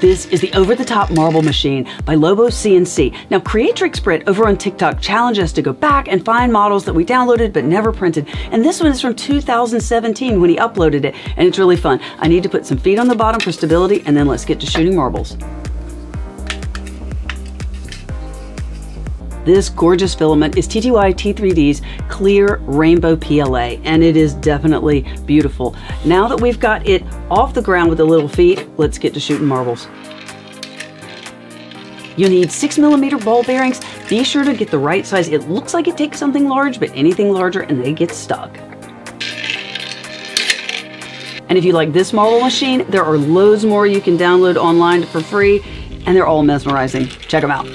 This is the over the top marble machine by Lobo CNC. Now, Creatrix Brit over on TikTok challenged us to go back and find models that we downloaded but never printed. And this one is from 2017 when he uploaded it, and it's really fun. I need to put some feet on the bottom for stability, and then let's get to shooting marbles. This gorgeous filament is TTY T3D's clear rainbow PLA, and it is definitely beautiful. Now that we've got it off the ground with the little feet, let's get to shooting marbles. You'll need 6 millimeter ball bearings. Be sure to get the right size. It looks like it takes something large, but anything larger and they get stuck. And if you like this marble machine, there are loads more you can download online for free, and they're all mesmerizing. Check them out.